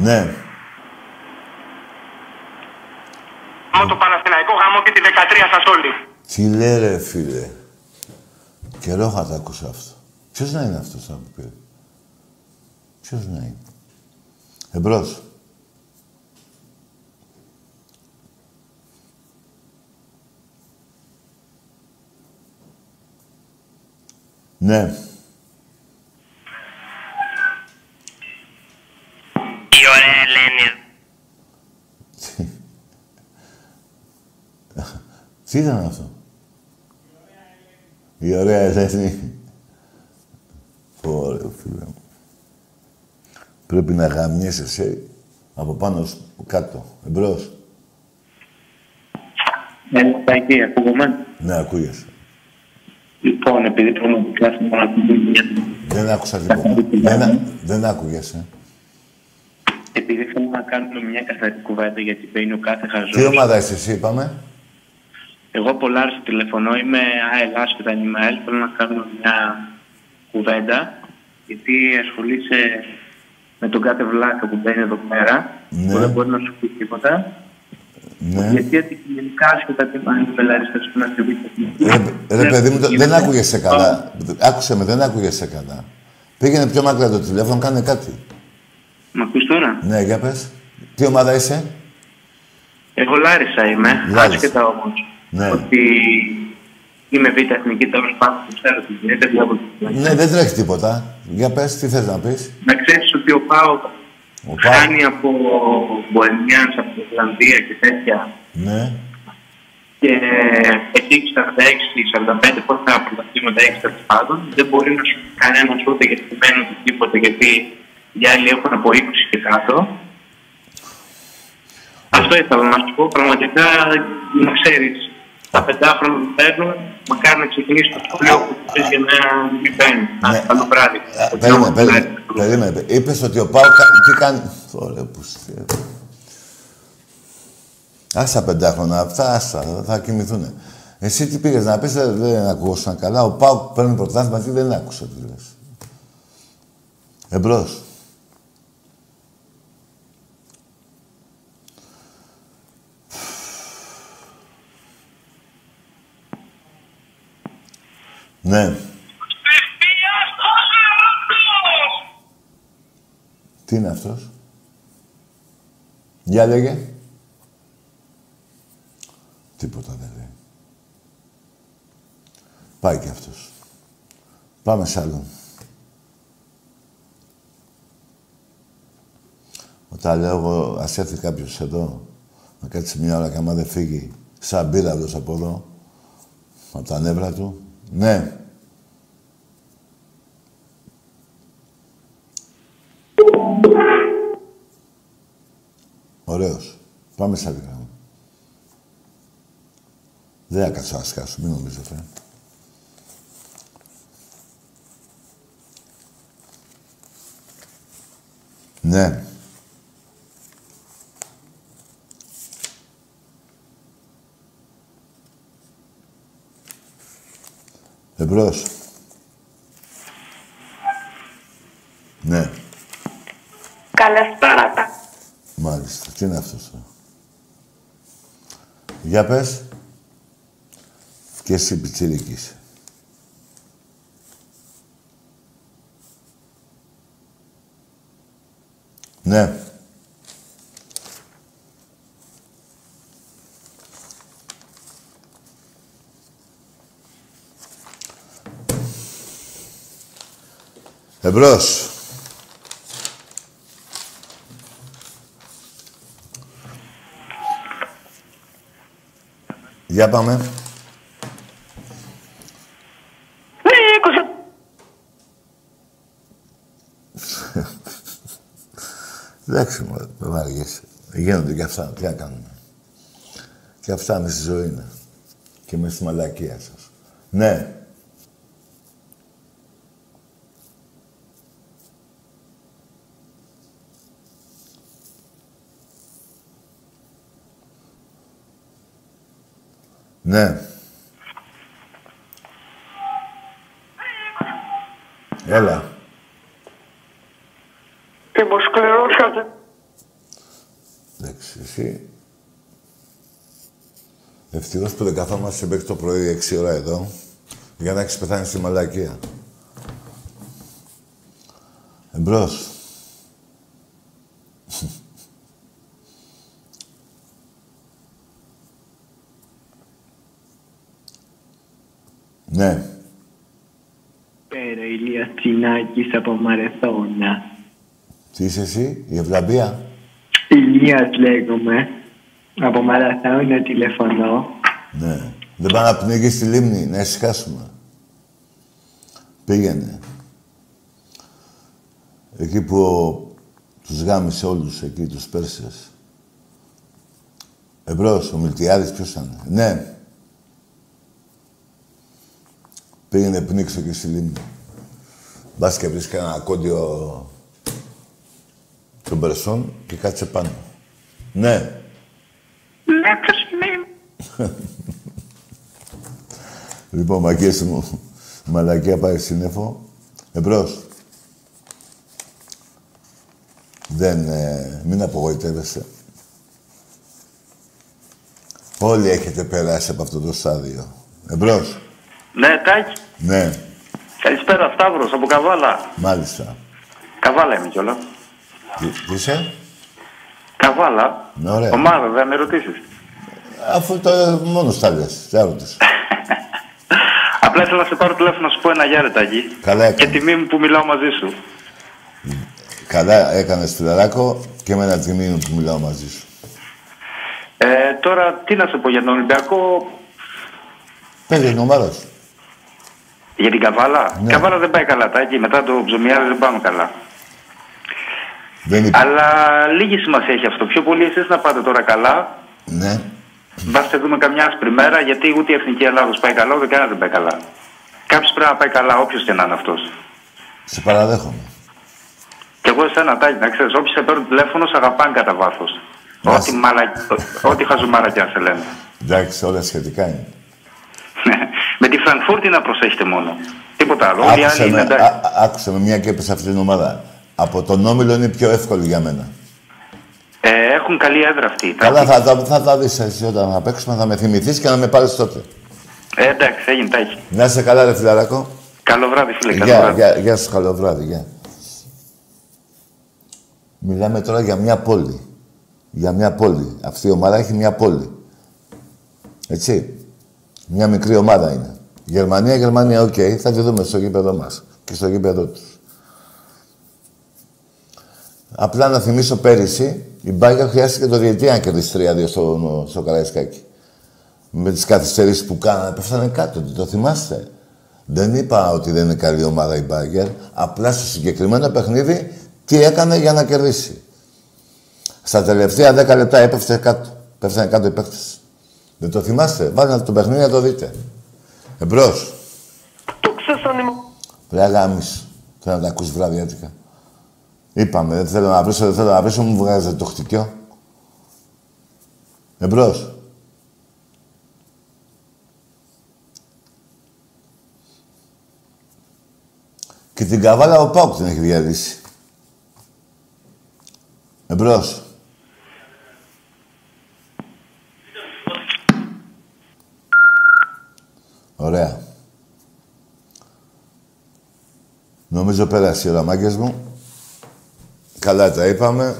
Ναι. Με το Παναθηναϊκό γάμο και τη 13 σας όλοι. Τι λέει ρε φίλε. Καιρό θα τα ακούσω αυτό. Ποιος να είναι αυτός που πήρε. Ποιος να είναι. Εμπρός. Ναι. Η ωραία Ελένη. Τι ήταν αυτό; Η ωραία Ελένη. Ωραία, φίλε μου. Πρέπει να γαμιέσαι εσύ από πάνω ως κάτω. Εμπρός. Ναι, Τάκη, ακούγομαι. Ναι, ακούγεσαι. Λοιπόν, επειδή πρέπει να κλάσει μόνο να Δεν άκουσα τίποτα. δεν, α- δεν άκουγεσαι. Επειδή θέλω να κάνουμε μια καθαρή κουβέντα γιατί παίρνει ο κάθε χαζός. Τι ομάδα είσαι εσύ, είπαμε; Εγώ πολλά στο τηλεφωνώ, είμαι ΑΕΛΑ και τα Νιμαέλ. Θέλω να κάνουμε μια κουβέντα γιατί ασχολείσαι με τον κάθε βλάκα που μπαίνει εδώ πέρα Ναι. που δεν μπορεί να σου πει τίποτα. Ναι. Γιατί αντικειμενικά άσχετα τι πάνε οι πελάριστες που να σε πει. Ρε, ρε παιδί μου, το- δεν άκουγεσαι καλά. Άκουσε με, δεν άκουγεσαι καλά. Πήγαινε πιο μακριά το τηλέφωνο, κάνε κάτι. Μ' ακούς τώρα; Ναι, για πες. Τι ομάδα είσαι; Εγώ Λάρισα είμαι, Λάρισα. άσχετα όμως. Ναι. Ότι είμαι β' εθνική τέλος πάντων που ξέρω τι γίνεται. βλέπω τι γίνεται. Ναι, δεν τρέχει τίποτα. Για πες, τι θες να πεις; Να ξέρεις ότι ο Πάο Ο Πάο. χάνει από Μποεμιάν, από την Ιρλανδία και τέτοια. Ναι. Και εκεί 46-45 πόσα πρωταθλήματα έχεις τέλος πάντων. Δεν μπορεί να σου πει κανένας ούτε γιατί μένουν τίποτα γιατί οι άλλοι έχουν από 20 και κάτω. Αυτό ήθελα να σου πω. Πραγματικά να ξέρεις, τα πεντάφρονα που παίρνουν, μακάρι να ξεκινήσει το σχολείο που θες για να μην παίρνει. Ναι. Καλό βράδυ. Α, Περίμενε, περίμενε. περίμενε. Είπες ότι ο Πάο κα- τι κάνει. Ωραία, που στη- Άσα πεντάχρονα, αυτά άσα, θα κοιμηθούν. Εσύ τι πήγες να πεις, δεν, δεν ακούσαν καλά. Ο Πάο παίρνει πρωτάθλημα, τι δεν άκουσα τι λες. Εμπρός. Ναι. Τι είναι αυτός; Για λέγε. Τίποτα δεν λέει. Πάει και αυτός. Πάμε σε άλλον. Όταν λέω εγώ, ας έρθει κάποιος εδώ, να κάτσει μια ώρα και άμα δεν φύγει, σαν πύραυλος από εδώ, από τα νεύρα του. Ναι. Πάμε σε άλλη γραμμή. Δεν θα κάτσω να σκάσω, μην νομίζετε. Ναι. Εμπρός. Ναι. Καλησπέρα. τα. Μάλιστα. Τι είναι αυτός τώρα. Για πες. Και εσύ πιτσιρίκης είσαι. Ναι. Εμπρός. Για πάμε. Ναι, άκουσα. Εντάξει, μωρέ, με βαριέσαι. Γίνονται και αυτά. Τι να κάνουμε. Και αυτά μες στη ζωή είναι. Και μες στη μαλακία σας. Ναι. Ναι. Έλα. Και μου σκληρώσατε. Εντάξει, εσύ. Ευτυχώς που δεν καθόμαστε μέχρι το πρωί 6 ώρα εδώ για να έχεις πεθάνει στη μαλακία. Εμπρός. Ναι. Πέρα, Ηλίας Τσινάκης από Μαρεθώνα. Τι είσαι εσύ, η Ευλαμπία; Ηλίας λέγομαι. Από Μαραθώνα τηλεφωνώ. Ναι. Δεν πάει να πνίγεις στη λίμνη, να ησυχάσουμε. Πήγαινε. Εκεί που ο... τους γάμισε όλους εκεί, τους Πέρσες. Εμπρός, ο Μιλτιάδης ποιος ήταν; Ναι. Πήγαινε πνίξω και στη λίμνη. Μπας και βρεις κανένα κόντιο των Περσών και κάτσε πάνω. Ναι. Λέξεις με. Λοιπόν, μακίες μου, μαλακία πάει σύννεφο. Εμπρός. Δεν, ε, μην απογοητεύεσαι. Όλοι έχετε περάσει από αυτό το στάδιο. Εμπρός. Ναι, Τάκη. Ναι, Καλησπέρα, Σταύρος, από Καβάλα. μάλιστα. Καβάλα είμαι κιόλας. Τι, τι είσαι; Καβάλα. Ναι, ωραία. Ομάδα, δεν με ρωτήσεις. Αφού το μόνος τα λες, τι ρωτήσω. Απλά ήθελα να σε πάρω τηλέφωνο να σου πω ένα γεια, Τάκη. Καλά Και έκανες. τιμή μου που μιλάω μαζί σου. Καλά έκανες φιλαράκο και με ένα τιμή που μιλάω μαζί σου. Ε, τώρα, τι να σου πω για τον Ολυμπιακό, Πες την ομάδα σου. Για την Καβάλα; Ναι. Η Καβάλα δεν πάει καλά, Τάκη. Μετά το ψωμιάδι δεν πάμε καλά. Δεν είπε. Αλλά λίγη σημασία έχει αυτό. Πιο πολύ εσείς να πάτε τώρα καλά. Ναι. Βάστε δούμε καμιά άσπρη μέρα, γιατί ούτε η Εθνική Ελλάδος πάει καλά, ούτε κανένας δεν πάει καλά. Κάποιος πρέπει να πάει καλά, όποιος και να είναι αυτός. Σε παραδέχομαι. Και εγώ εσένα, Τάκη, να ξέρεις, όποιοι σε παίρνουν τηλέφωνο, σε αγαπάνε κατά βάθος. Να Ό,τι, σε- μαλα... Ό,τι χαζομάρα και αν σε λένε. Εντάξει, όλα σχετικά είναι. Με τη Φραγκφούρτη να προσέχετε μόνο. Τίποτα άλλο. Όλοι οι Άκουσε άλλοι με, είναι εντάξει. α- α- άκουσε με μια και έπεσε αυτή την ομάδα. Από τον Όμιλο είναι πιο εύκολη για μένα. Ε, έχουν καλή έδρα αυτοί. Καλά, θα, θα, θα τα δεις εσύ όταν θα παίξουμε, θα με θυμηθείς και να με πάρεις τότε. Ε, εντάξει, έγινε Τάκη. Να είσαι καλά, ρε φιλαράκο. Καλό βράδυ, φίλε. Καλό Γεια, βράδυ. γεια, γεια σου, καλό βράδυ, γεια. Μιλάμε τώρα για μια πόλη. Για μια πόλη. Αυτή η ομάδα έχει μια πόλη. Έτσι. Μια μικρή ομάδα είναι. Γερμανία, Γερμανία, οκ. Θα τη δούμε στο γήπεδο μας και στο γήπεδο τους. Απλά να θυμίσω πέρυσι, η Μπάγια χρειάστηκε το διετή να κερδίσει 3-2 στο, στο Καραϊσκάκι. Με τις καθυστερήσεις που κάνανε, πέφτανε κάτω. Το θυμάστε. Δεν είπα ότι δεν είναι καλή ομάδα η Μπάγκερ. Απλά στο συγκεκριμένο παιχνίδι τι έκανε για να κερδίσει. Στα τελευταία 10 λεπτά έπεφτε κάτω. Πέφτανε κάτω οι παίχτες. Δεν το θυμάστε. Βάλτε το παιχνίδι να το δείτε. Εμπρός. Το ξέσανε Πρέπει να γάμεις. Θέλω να τα ακούσει βραδιάτικα. Είπαμε, δεν θέλω να βρίσω, δεν θέλω να βρίσω, μου βγάζετε το χτυκιό. Εμπρός. Και την καβάλα ο Πάουκ την έχει διαλύσει. Εμπρός. Ωραία. Νομίζω πέρασε η ώρα, μάγκες μου. Καλά τα είπαμε.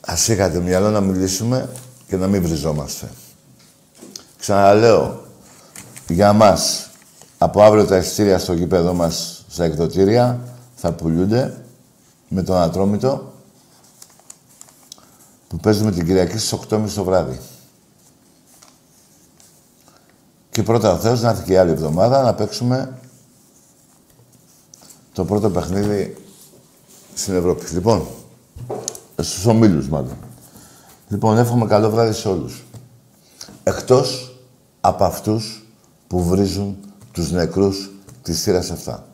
Ας είχατε μυαλό να μιλήσουμε και να μην βριζόμαστε. Ξαναλέω, για μας, από αύριο τα εισιτήρια στο γήπεδο μας στα εκδοτήρια θα πουλούνται με τον Ατρόμητο που παίζουμε την Κυριακή στις 8.30 το βράδυ. Και πρώτα ο Θεός να έρθει και η άλλη εβδομάδα να παίξουμε το πρώτο παιχνίδι στην Ευρώπη. Λοιπόν, στους ομίλους μάλλον. Λοιπόν, εύχομαι καλό βράδυ σε όλους. Εκτός από αυτούς που βρίζουν τους νεκρούς της θύρας αυτά.